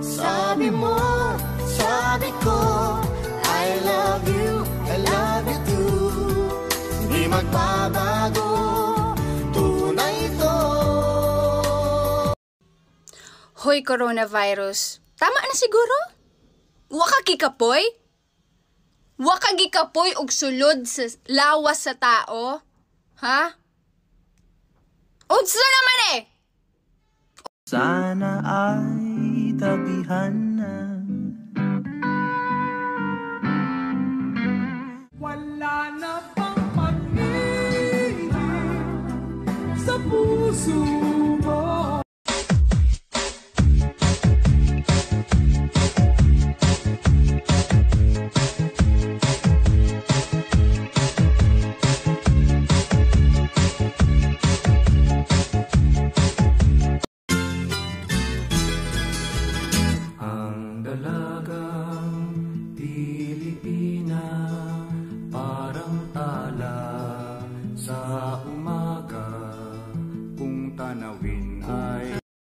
Sabi mo, sabi ko I love you, I love you too Di magbabago Tunay to Hoy, coronavirus. Tama na siguro? Waka kikapoy? Waka gikapoy og sulod sa lawas sa tao? Ha? Udso naman eh! Sana ay tabihan na. Wala na pang pag-ibig sa puso humana.